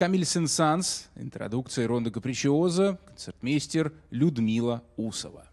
Камиль Сенсанс, интродукция Ронда Капричиоза, концертмейстер Людмила Усова.